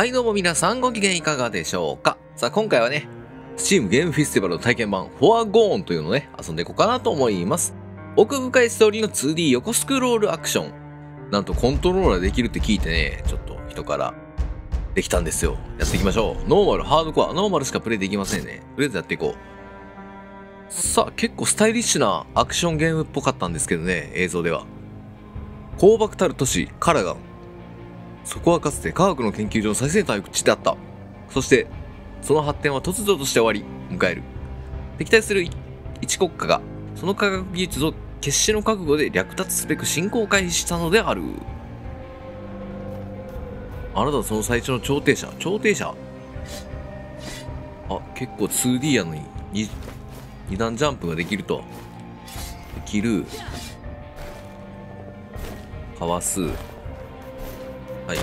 はいどうも皆さんご機嫌いかがでしょうか？さあ今回はね、Steam ゲームフェスティバルの体験版 For Gone というのをね、遊んでいこうかなと思います。奥深いストーリーの 2D 横スクロールアクション。なんとコントローラーできるって聞いてね、ちょっと人からできたんですよ。やっていきましょう。ノーマル、ハードコア、ノーマルしかプレイできませんね。とりあえずやっていこう。さあ、結構スタイリッシュなアクションゲームっぽかったんですけどね、映像では。荒漠たる都市、カラガン。そこはかつて科学の研究所の最先端の地であった。そして、その発展は突如として終わり、迎える。敵対する一国家が、その科学技術を決死の覚悟で略奪すべく侵攻を開始したのである。あなたはその最初の調停者。調停者？あ、結構 2D やのに、に二段ジャンプができると。できる。かわす。はい。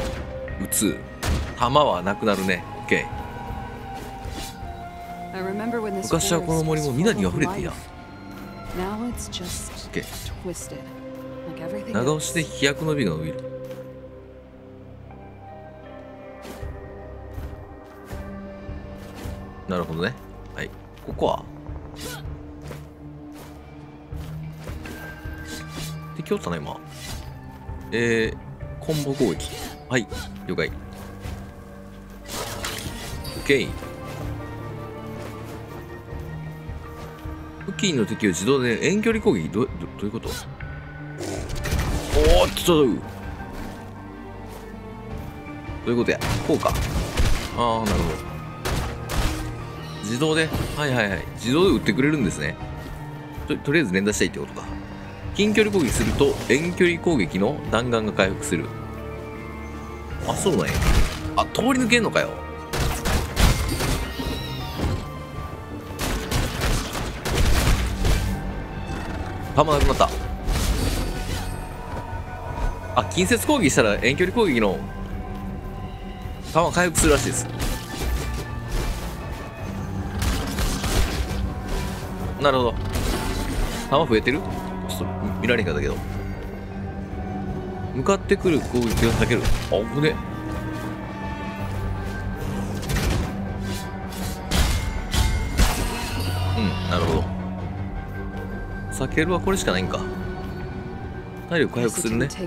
撃つ。弾はなくなるね。OK。昔昔はこの森も緑に溢れていた。OK。長押しで飛躍の美が伸びる。なるほどね。はい。ここは？敵おったな、今。えー、コンボ攻撃。はい、了解。OK。付近の敵を自動で遠距離攻撃どどどういうこと？おーっとどういうことや？こうか。ああなるほど。自動で？はいはいはい。自動で撃ってくれるんですね。ととりあえず連打したいってことか。近距離攻撃すると遠距離攻撃の弾丸が回復する。あそうなんや。あ通り抜けんのかよ。弾なくなった。あ近接攻撃したら遠距離攻撃の弾回復するらしいです。なるほど。弾増えてる？ちょっと見られへんかったけど。向かってくる攻撃を避ける。あ危ねうんなるほど。避けるはこれしかないんか。体力回復するね。戦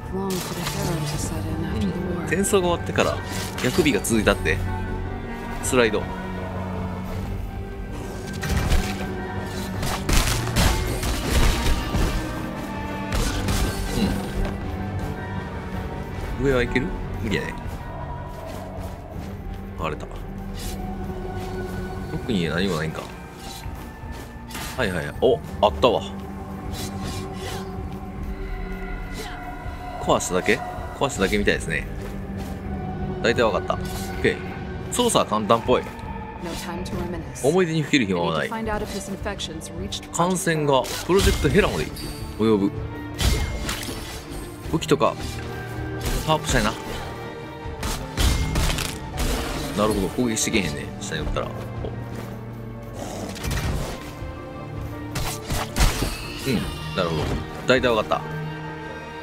争が終わってから逆日が続いたって。スライド上はいける？無理や。ね割れた特に何もないんか。はいはいはい。おあったわ。壊しただけ？壊しただけみたいですね。大体わかった。OK 操作は簡単っぽい。思い出にふける暇はない。感染がプロジェクトヘラまで及ぶ。武器とかパワーアップしたいな。なるほど。攻撃してけへんね。下におったら。うん。なるほど。大体わかった。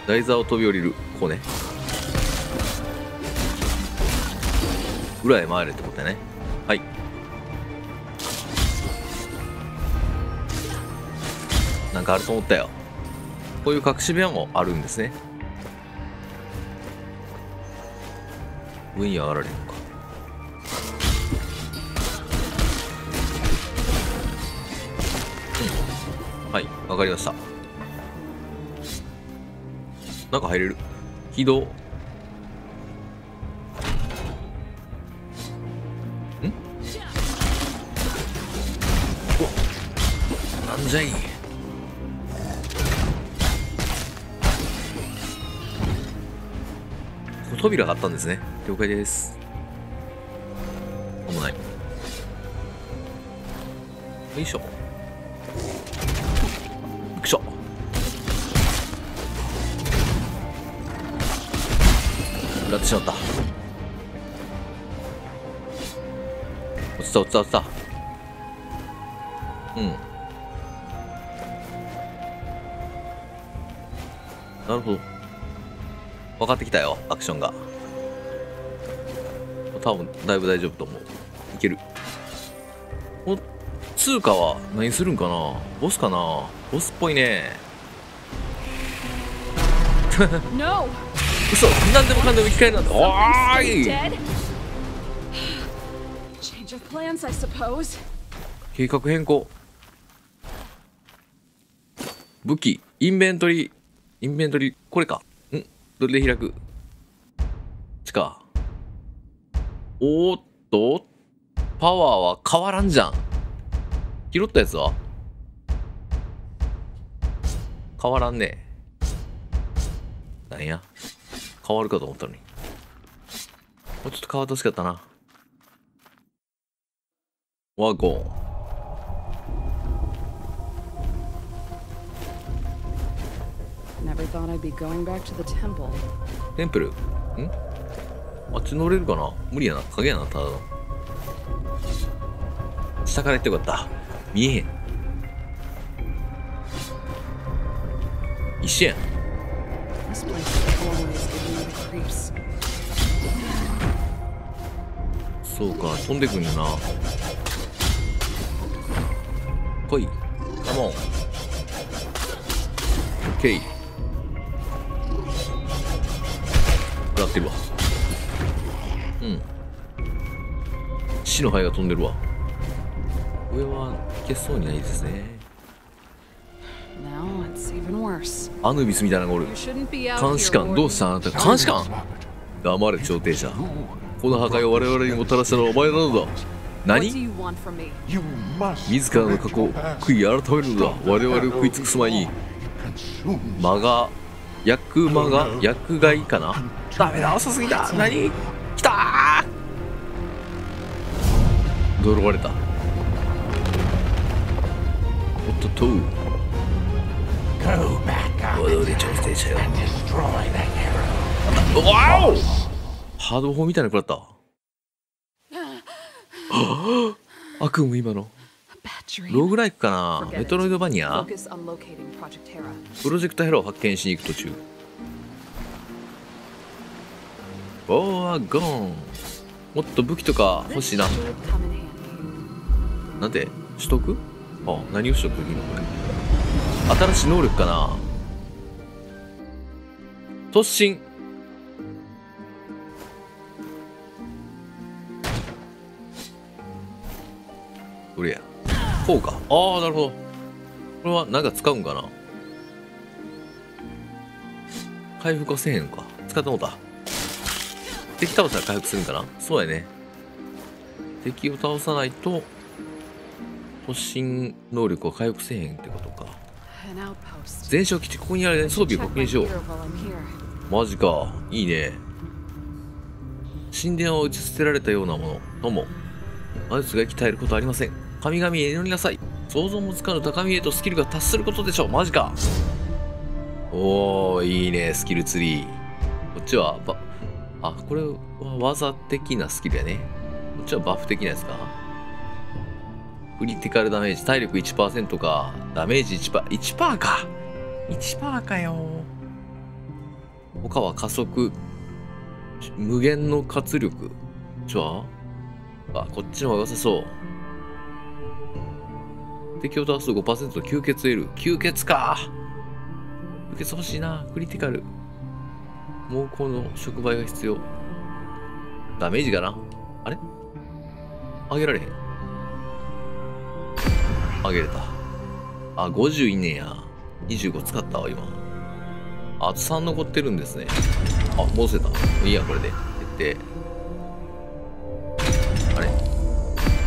台座を飛び降りるこうね。裏へ回れってことだね。はい。なんかあると思ったよ。こういう隠し部屋もあるんですね。上には上がられるのか。うんはいわかりました。中入れる。起動ん？おなんじゃい。扉があったんですね。了解です。なんもない。よいしょ。よいしょ。食らってしまった。落ちた落ちた落ちた。うん。なるほど。分かってきたよアクションが。多分だいぶ大丈夫と思う。いける。お通貨は何するんかな？ボスかな？ボスっぽいね。No! 嘘。何でもかんでも生き返るなんて。おーい.計画変更。武器。インベントリー。インベントリー。これか。ん。どれで開く？ちかおーっと？パワーは変わらんじゃん。拾ったやつは？変わらんね。なんや？変わるかと思ったのに。もうちょっと変わってほしかったな。ワゴン.テンプル？ん？あっち乗れるかな？無理やな。影やな、ただの。下から行ってよかった。見えへん。一緒やん。そうか、飛んでくんやな。来い。カモン。オッケー。食らってるわ。うん。死の灰が飛んでるわ。上はいけそうにないですね。アヌビスみたいなのがおる監視官、どうした？あなた監視官？黙れ、調停者。この破壊を我々にもたらしたのはお前なのだ。何？自らの過去を悔い改めるのだ。我々を食い尽くす前に、間が、薬間が、薬害かな？ダメだ、遅すぎた。何？ー泥割れた。おっとっと。Go back up 戻り調停者よ。わおハード砲みたいなの食らった。悪夢今の。ロー.グライクかな？メトロイドバニ.ア？プロジェクトヘロを発見しに行く途中。ボアゴンもっと武器とか欲しいな。なんで？取得あ、何を取得できるのこれ。新しい能力かな？突進。どれやこうか。ああ、なるほど。これはなんか使うんかな？回復はせえへんか。使ってもうた。敵倒したら回復するんかな？そうやね。敵を倒さないと、突進能力を回復せえへんってことか。全焼基地、ここにあるね、装備を確認しよう.マジか。いいね。神殿を打ち捨てられたようなもの。とも。魔術が生き絶えることはありません。神々へ祈りなさい。想像もつかぬ高みへとスキルが達することでしょう。マジか。おー、いいね、スキルツリー。こっちは、ば、あ、これは技的なスキルやね。こっちはバフ的なやつか。クリティカルダメージ、体力1%か。ダメージ1%、1%か。1%かよ。他は加速、無限の活力。じゃああ、こっちの方が良さそう。敵を倒すと5%吸血得る。吸血か吸血欲しいな。クリティカル。猛攻の触媒が必要。ダメージかなあれ？上げられへん。上げれた。あ、50いんねんや。25使ったわ、今。あと3残ってるんですね。あ、戻せた。いいや、これで。減って。あれ？減っ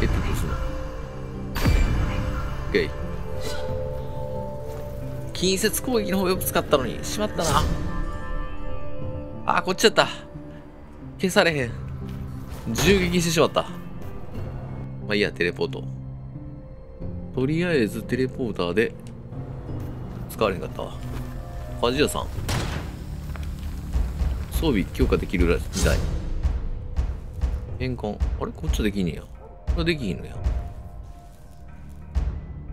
てどうすんの ?OK。近接攻撃の方よく使ったのに。しまったな。あ、こっちやった。消されへん。銃撃してしまった。まあいいや、テレポート。とりあえずテレポーターで使われへんかったわ。鍛冶屋さん。装備強化できるらしいい。変換。あれ？こっちはできんねや。これできひんのや。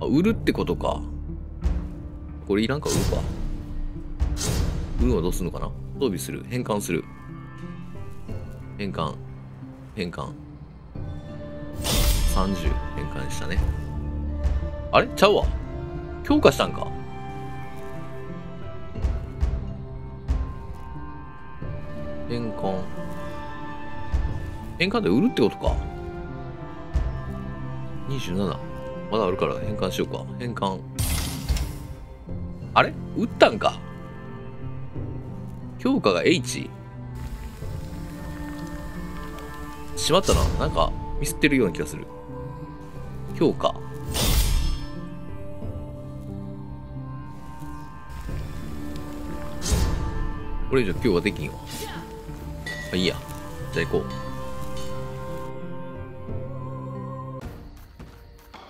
あ、売るってことか。これいらんか？売るか。売るはどうするのかな？装備する。変換する。変換。変換30変換したねあれ？ちゃうわ。強化したんか。変換。変換で売るってことか。27まだあるから変換しようか。変換。あれ？売ったんか。強化が H しまったな。なんかミスってるような気がする。強化。これ以上強化できんわ。あいいや。じゃあ行こう。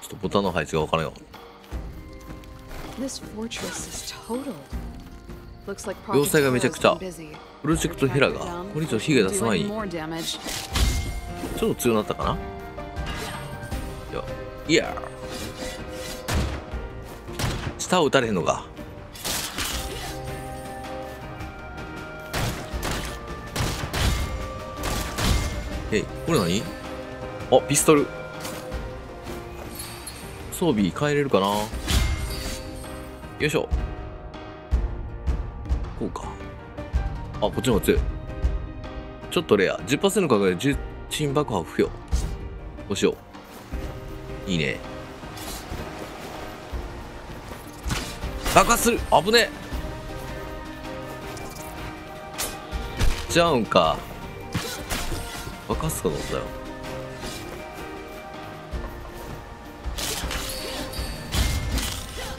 ちょっとボタンの配置がわからんよ。This fortress is totaled. Looks like 要塞がめちゃくちゃ.プロジェクトヘラがこれ以上被害出さないち.ょっと強くなったかな？いや。いや。下を撃たれへんのかこれ何？あピストル。装備変えれるかな？よいしょ。こうか。あこっちの方が強い。ちょっとレア。10%の価格で重鎮爆破不要。こうしよう。いいね。爆発する。危ねえ。ちゃうんか。爆発すかと思ったよ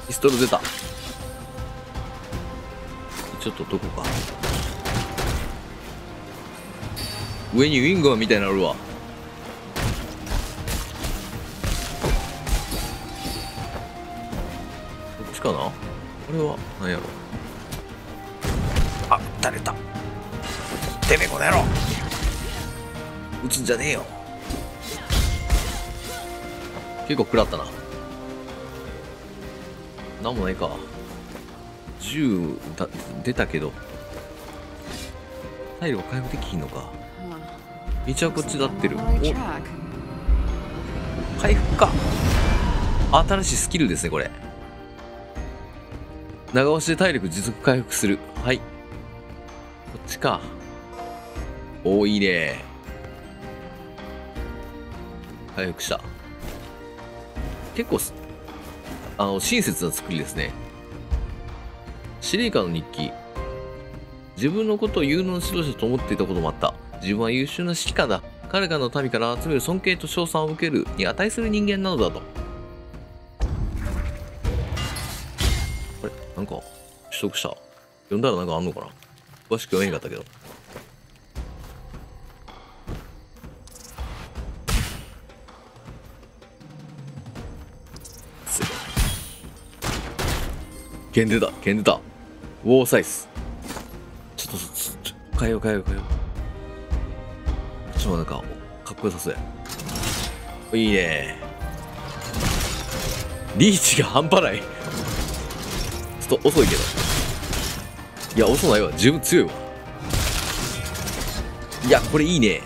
ピストル出た。ちょっとどこか。上にウィングマンみたいなのあるわ。こっちかな？これは？何やろ。あ撃たれたてめえこの野郎。撃つんじゃねえよ。結構食らったな。なんもないか。銃だ出たけど。体力回復できひんのか.道はこっちだってる。お.回復か。新しいスキルですねこれ。長押しで体力持続回復する。はい。こっちか。おーいいね回復した。結構あの親切な作りですね。司令官の日記。自分のことを有能な指導者と思っていたこともあった。自分は優秀な指揮官だ。彼らの民から集める尊敬と称賛を受けるに値する人間なのだと。あれ？なんか取得した。読んだらなんかあんのかな？詳しく読めんかったけど。剣出た剣出た。ウォーサイズ。ちょっとちょちょ変えよう変えよう変えよう。こっちもなんかかっこよさそうや。いいね。リーチが半端ない。ちょっと遅いけど。いや遅ないわ。十分強いわ。いやこれいいね。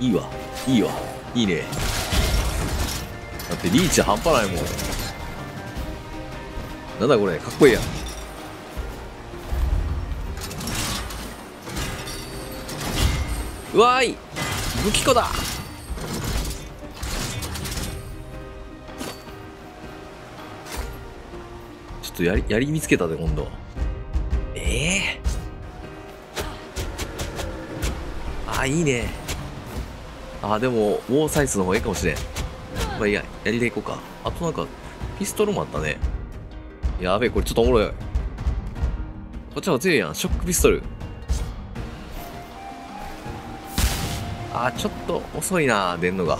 いいわ。いいわ。いいね。だってリーチ半端ないもん。なんだこれ。かっこいいやん。うわーい。武器庫だ。ちょっとやりやり見つけたで今度。ええあいいね。あでもウォーサイズの方がいいかもしれん。まあいいややりでいこうか。あとなんかピストルもあったね。やべえこれちょっとおもろい。こっちの方が強いやん。ショックピストル。あーちょっと遅いな出んのが。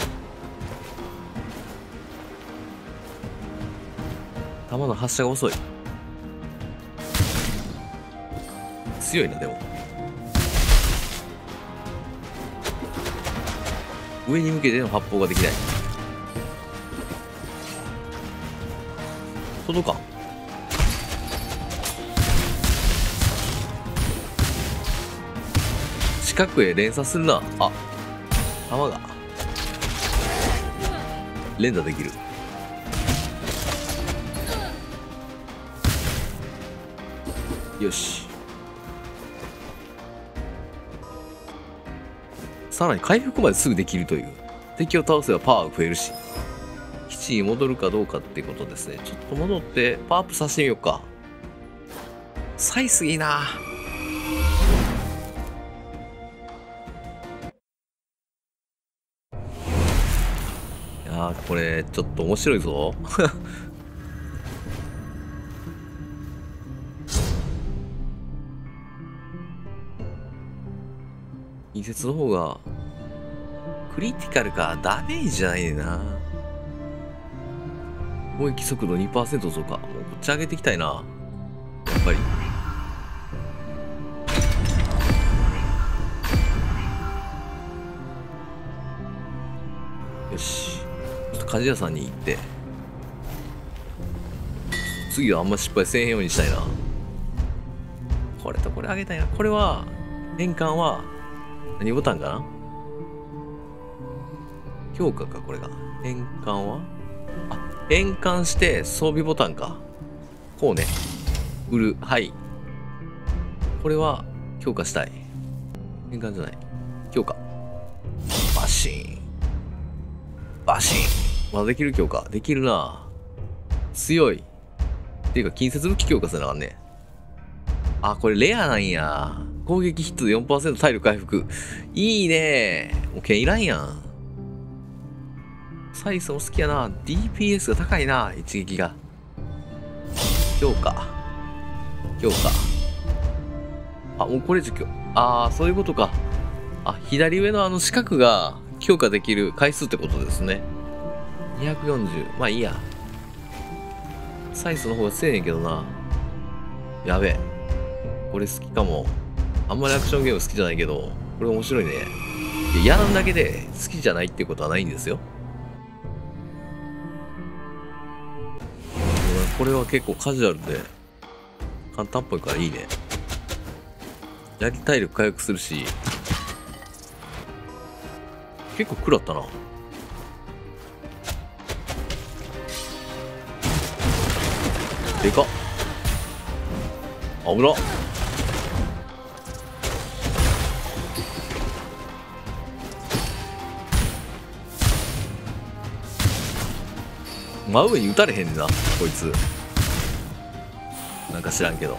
弾の発射が遅い。強いなでも上に向けての発砲ができない。届かん。近くへ連鎖するな。あ弾が。連打できる。よし。さらに回復まですぐできるという。敵を倒せばパワーが増えるし。基地に戻るかどうかってことですね。ちょっと戻ってパワーアップさせてみようか。サイスいいな。いやこれちょっと面白いぞ。近接の方がクリティカルかダメージじゃないねんな。攻撃速度2%増加。もうこっち上げていきたいな。やっぱり。よし。ちょっと鍛冶屋さんに行って。次はあんま失敗せえへんようにしたいな。これとこれあげたいな。これは変換は何ボタンかな？強化かこれが変換は？あ変換して装備ボタンか。こうね。売る。はい。これは強化したい。変換じゃない。強化バシーン。バシーン。まだできる強化できるな。強い。っていうか近接武器強化せなあかんねあこれレアなんや。攻撃ヒット4%体力回復。いいね。もう剣いらんやん。サイスも好きやな。DPS が高いな一撃が。強化。強化。あもうこれじゃああそういうことか。あ左上のあの四角が強化できる回数ってことですね。240まあいいや。サイスの方が強いねんけどな。やべえ。これ好きかも。あんまりアクションゲーム好きじゃないけどこれ面白いね。やらんだけで好きじゃないってことはないんですよ。これは結構カジュアルで簡単っぽいからいいね。やり体力回復するし結構食らったな。でかっ。危なっ。真上に撃たれへんねんなこいつ。なんか知らんけど。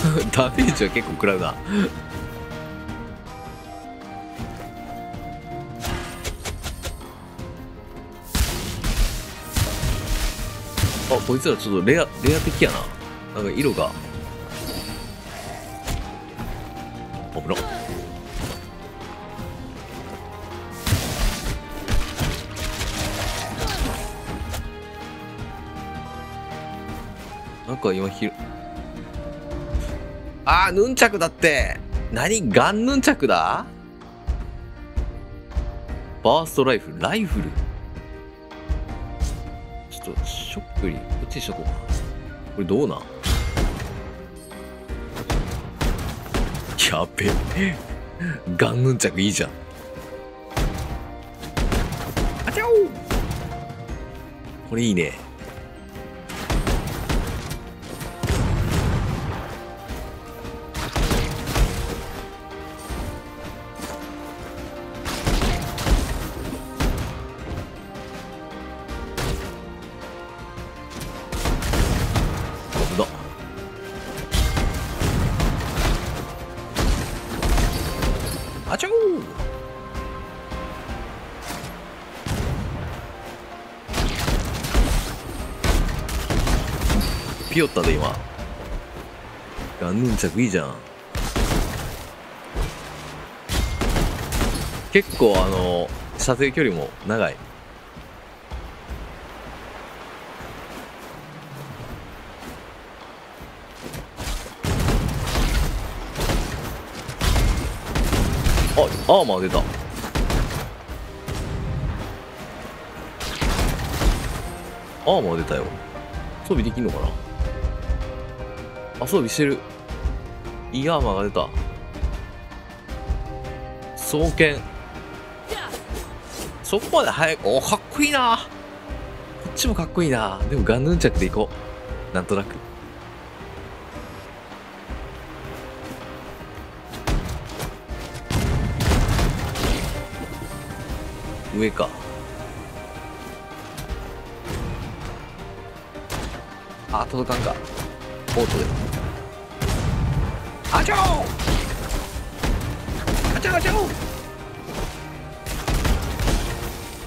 ダメージは結構食らうな。あこいつらちょっとレアレア的やな。なんか色が。なんか今ひあーヌンチャクだって。何ガンヌンチャクだ？バーストライフルライフル。ちょっとショックにこっちにしとこう。かこれどうなん？やべえ。ガンヌンチャクいいじゃん。あちゃおこれいいね。ガンヌンチャクいいじゃん。結構あの射程距離も長い。あアーマー出た。アーマー出たよ。装備できんのかな？あ、装備してる。いいアーマが出た。双剣。そこまで早く、おかっこいいなこっちもかっこいいなでもガンヌンチャクでいこう。なんとなく。上か。あ、届かんか。オートで。あちょーあちょあちょ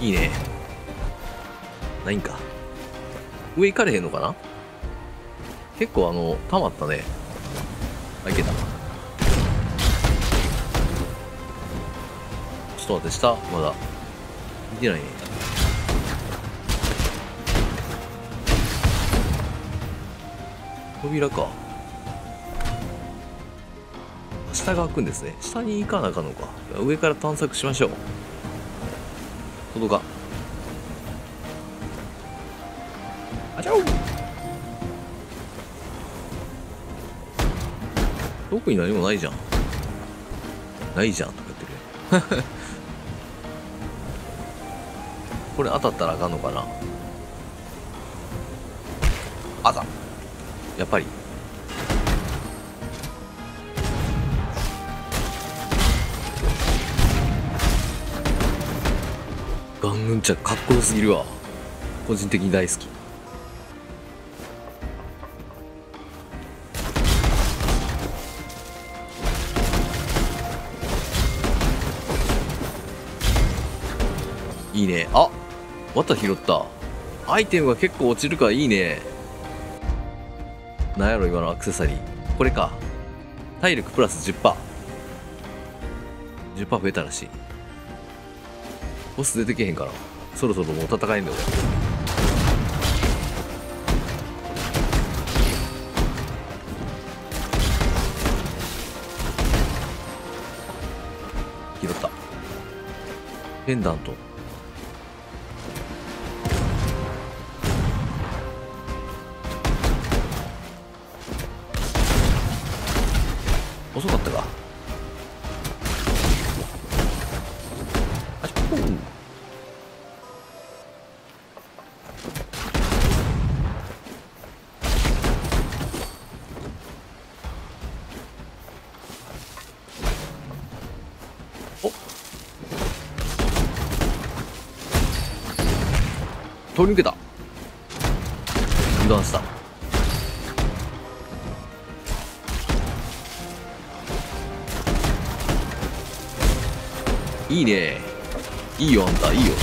いいね。ないんか。上行かれへんのかな？結構あの、溜まったね。あ、いけた。ちょっと待って、下まだ。見てないね。扉か。下が開くんですね。下に行かなあかんのか。上から探索しましょう。届か。あちゃお特に何もないじゃん。ないじゃんとか言ってる。これ当たったらあかんのかなあざやっぱりヌンチャクかっこよすぎるわ。個人的に大好き。いいね。あまた拾った。アイテムが結構落ちるからいいね。なんやろ今のアクセサリー。これか。体力プラス 10%10% 10%増えたらしい。ボス出てけへんから。そろそろもう戦えんだよ拾った。ペンダント。いいね。いいよあんた。いいよ。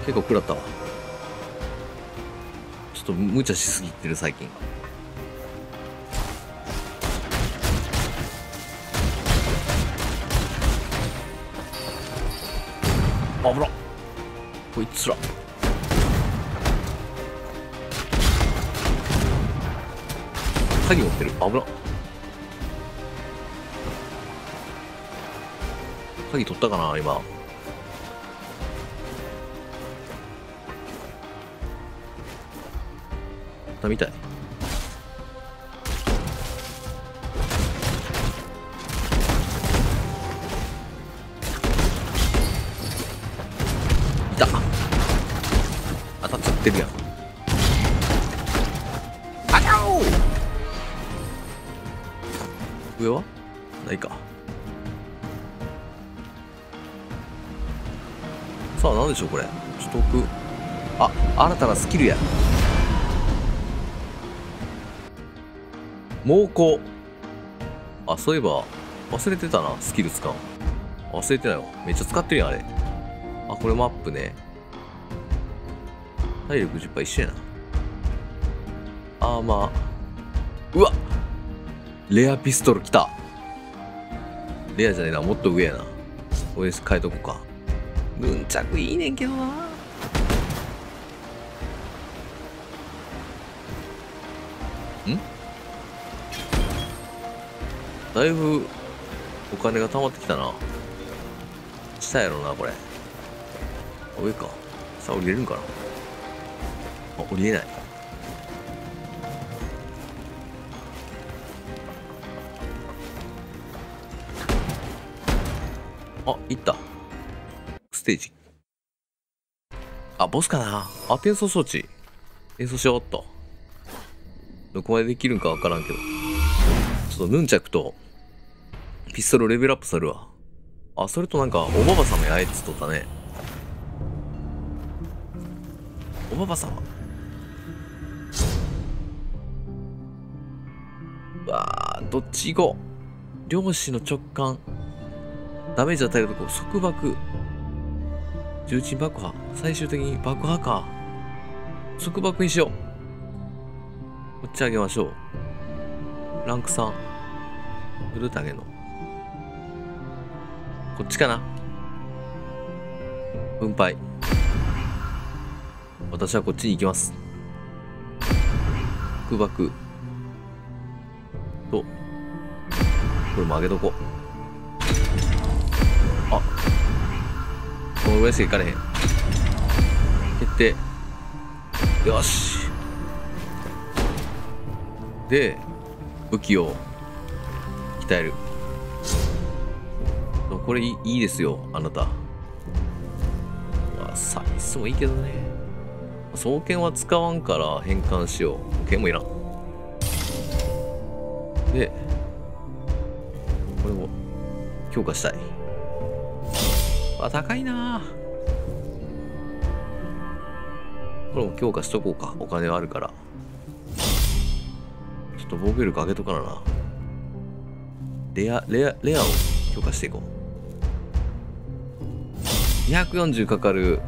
結構食らったわ。ちょっと無茶しすぎてる最近。鍵持ってる。危な。鍵取ったかな今。たみたい。いた。当たっちゃってるやん。上はないか。さあ何でしょうこれ。ちょっと奥あ新たなスキルや。猛攻。あそういえば忘れてたなスキル使う忘れてないわ。めっちゃ使ってるやんあれ。あこれマップね。体力10%一緒やな。アーマーうわレアピストル来た。レアじゃねえなもっと上やな。OS 変えとこうか。ヌンチャクいいねんけどな。だいぶお金が貯まってきたな。下やろなこれ。上か。さあ降りれるんかな。あ降りれないあった。ステージ。あボスかな？あ転送装置。演奏しようっと。どこまでできるんかわからんけど。ちょっとヌンチャクとピストルレベルアップするわ。あそれとなんかおばば様やえっつっとったね。おばば様。うわーどっち行こう。漁師の直感。ダメージ与えるとこ束縛。重鎮爆破。最終的に爆破か。束縛にしよう。こっちあげましょう。ランク3フルタゲの。こっちかな。分配。私はこっちに行きます。空爆と。これも上げとこう。あ。このぐらいしかれへん。決定よし。で武器を鍛える。これいいいいですよあなた。まあサイズもいいけどね。双剣は使わんから変換しよう剣もいらん。でこれを強化したい。あ高いな。これも強化しとこうか。お金はあるから。ちょっと防御力上げとかなレアレアレアを強化していこう。240かかる。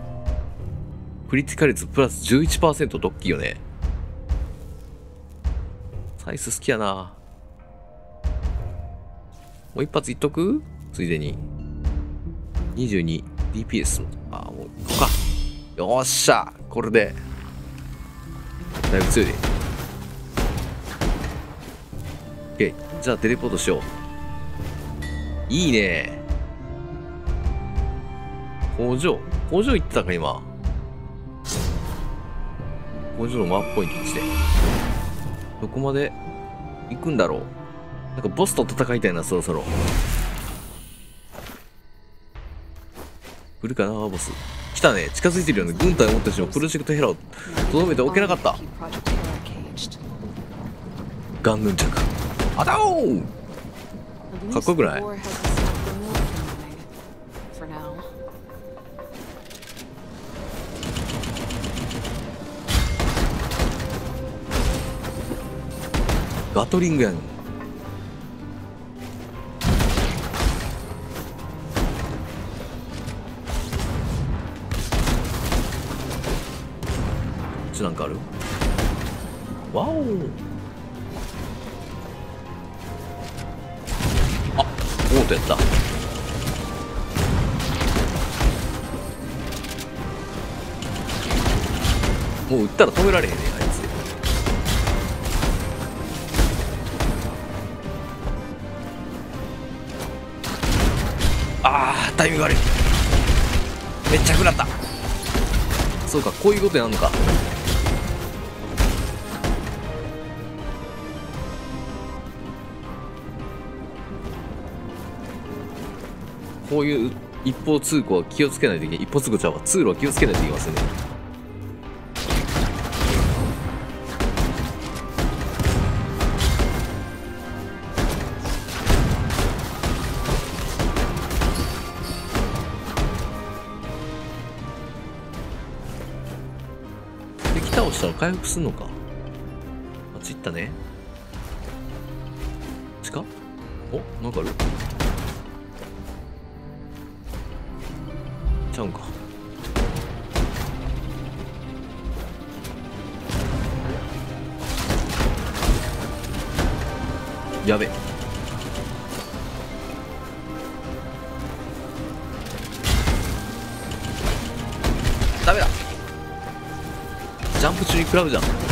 クリティカ率プラス11%ドッキーよね。サイズ好きやな。もう一発いっとく？ついでに。22DPS あもう行こうか。よっしゃこれで。だいぶ強いで。OK じゃあテレポートしよう。いいね。工場工場行ってたか今。工場のマップポイントして。どこまで行くんだろう。なんかボスと戦いたいなそろそろ。来るかなボス。来たね。近づいてるよね。軍隊を持った人もプロジェクトヘラをとどめておけなかった。ガンヌンチャク。あたおーかっこよくない？ガトリングやん。あっオートやった。もう撃ったら止められへんねあいつ。あータイミング悪い。めっちゃ食らった。そうかこういうことやんのか。こういう一方通行は気をつけないといけない。一方通行ちゃうわ通路は気をつけないといけませんね。敵倒したら回復すんのか？あっち行ったね。地下お？なんかある？ちゃうんかやべダメだジャンプ中に食らうじゃん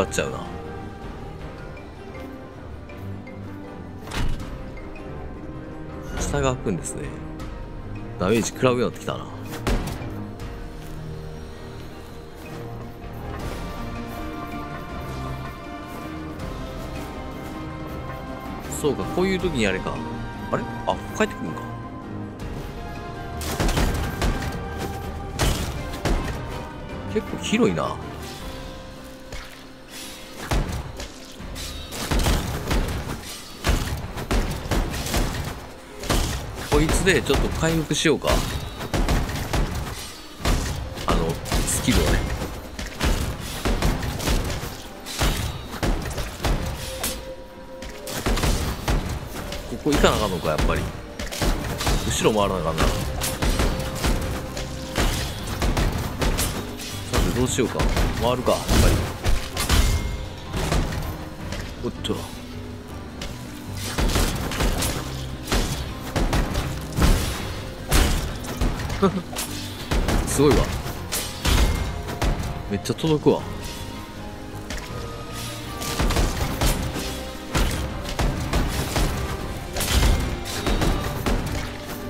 らっちゃうな。下が開くんですね。ダメージ食らうようになってきたな。そうかこういう時にあれか。あれ？あ帰ってくるんか。結構広いな。こいつでちょっと回復しようか。あのスキルをね。ここ行かなあかんのかやっぱり。後ろ回らなあかんな。さてどうしようか。回るかやっぱり。おっと。すごいわ。めっちゃ届くわ。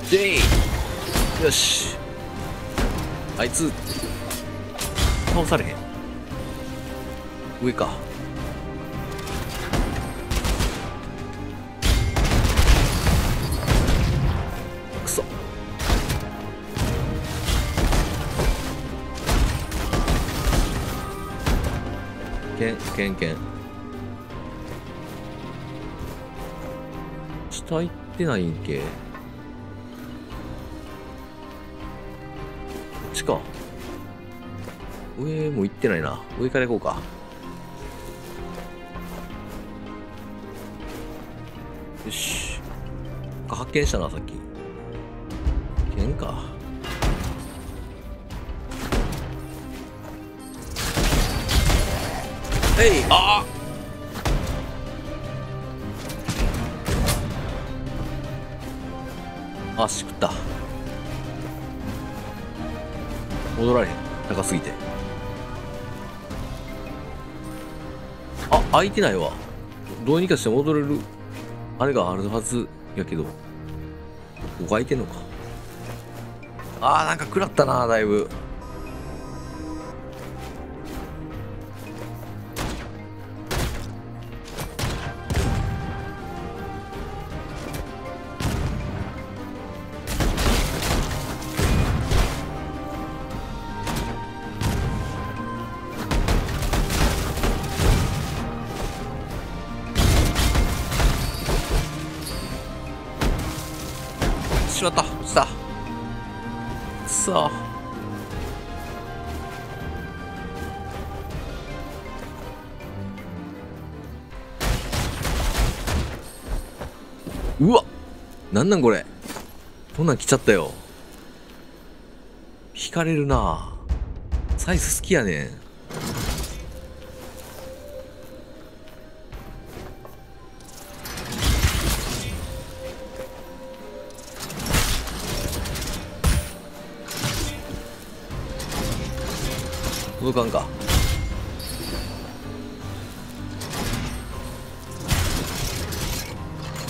ジェイ。よし。あいつ。倒されへん。上かけんけん。けん下行ってないんけ。こっちか上も行ってないな。上から行こうか。よし。発見したなさっき。剣か。いああ足食った戻られへん。高すぎて。あ開いてないわ。どうにかして戻れる。あれがあるはずやけど。ここ開いてんのか。あーなんか食らったなだいぶなんなんこれ？こんなん来ちゃったよ。引かれるな。サイズ好きやねん。届かんか。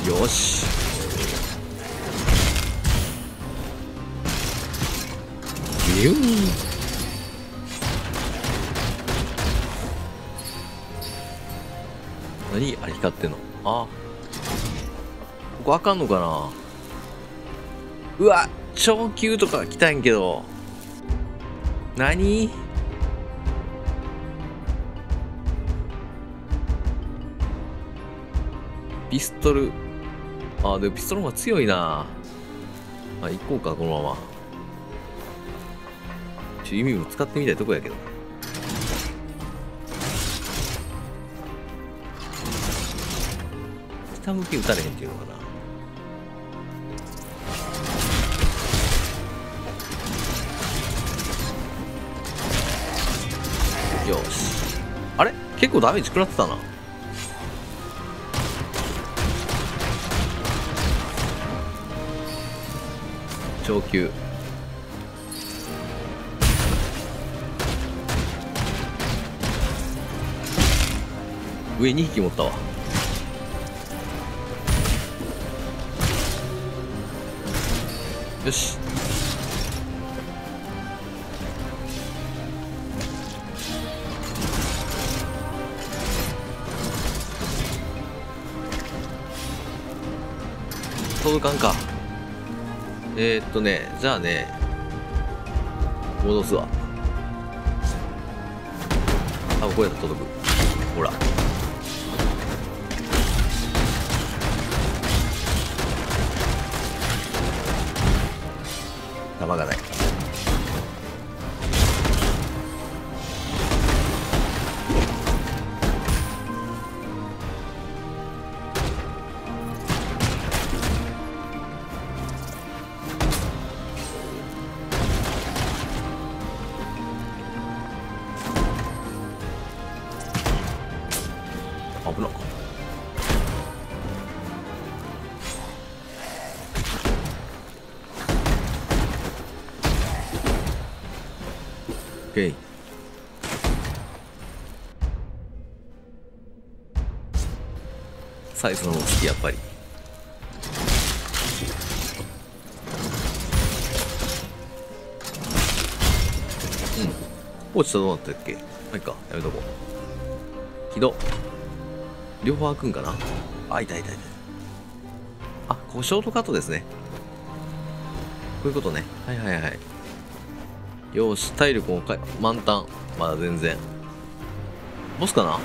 よし。ビューン何あれ光ってんの？あ。ここあかんのかな？うわ超級とか来たんけど。何？ピストル。あ、でもピストルの方が強いな。あ、行こうか、このまま。ちょ、弓も使ってみたいとこやけど。下向き打たれへんっていうのかな。よし。あれ？結構ダメージ食らってたな。上級上2匹持ったわ。よし。届かんか。えー、っとねじゃあね戻すわ。あこれだ届く。ほら。弾がないサイズの好きやっぱりうん落ちたどうなったっけ？まいかやめとこう起動両方開くんかな？あ、いたいたいた。あ、ここショートカットですね。こういうことね。はいはいはい。よし、体力もか満タン。まだ全然。ボスかな？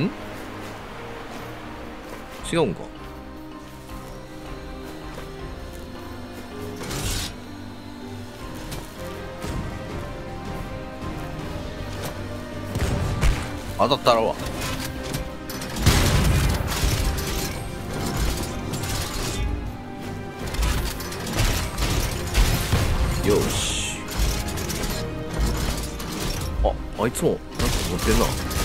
ん？違うんか？当たったらわ。よし。ああいつもなんか持ってんな。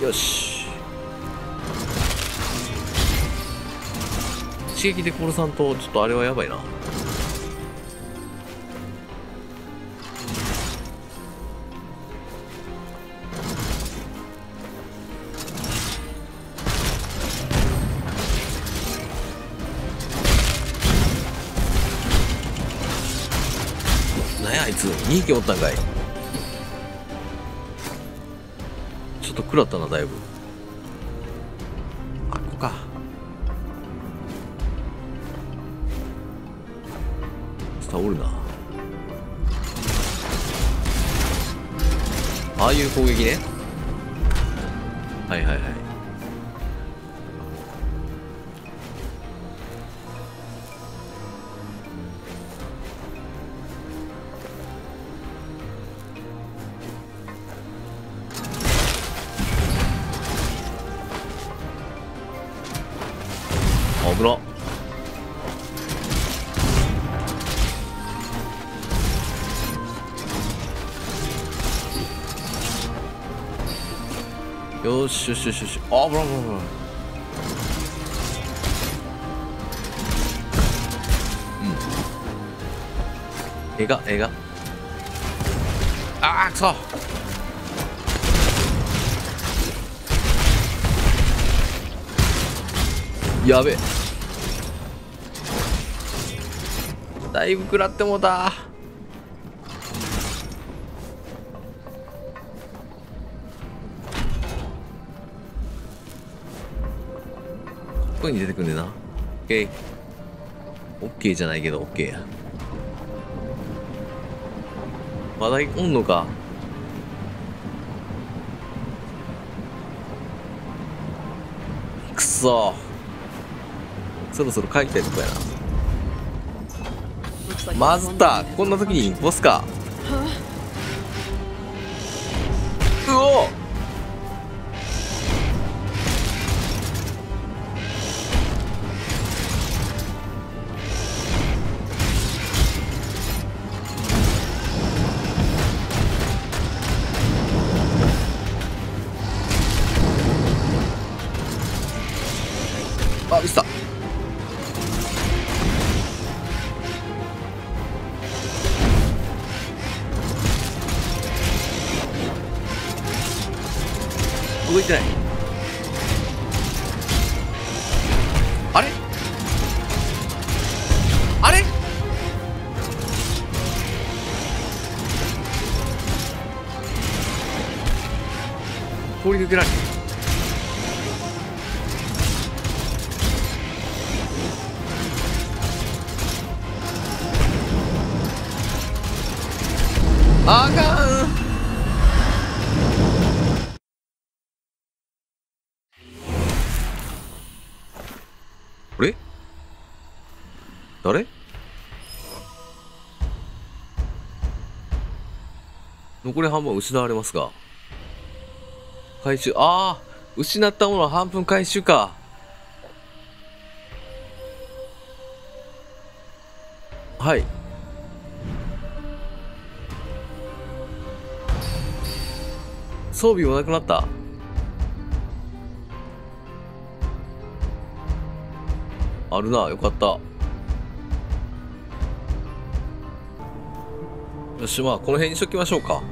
よし。刺激で殺さんとちょっとあれはやばいな。なんやあいつ。2匹おったんかい。ちょっと食らったなだいぶ。あここか。下おるな。ああいう攻撃ね。はいはいはいしよしよしよし。あ危ない危ない危ない。うん。絵が絵がああくそ。やべえ。だいぶ食らってもうた。に出てくんねんな。オッケーオッケーじゃないけどオッケーやまだおんのか。くそ。そろそろ帰りたいとこやな。マスターこんな時にボスか。うお誰？残り半分失われますが。回収。ああ失ったものは半分回収か。はい。装備もなくなった。あるなよかった。よしまあこの辺にしときましょうか。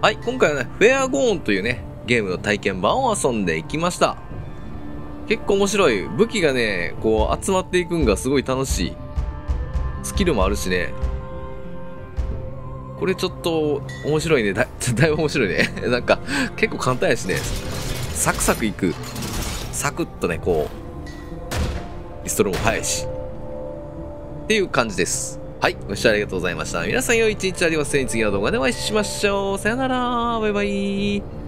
はい今回はねフェアゴーンというねゲームの体験版を遊んでいきました。結構面白い。武器がねこう集まっていくんがすごい楽しい。スキルもあるしね。これちょっと面白いね。だ だいぶ面白いね。なんか結構簡単やしね。サクサクいく。サクッとねこうピストルも速いし。っていう感じです。はいご視聴ありがとうございました。皆さん良い一日ありますように次の動画でお会いしましょう。さよなら。バイバイ。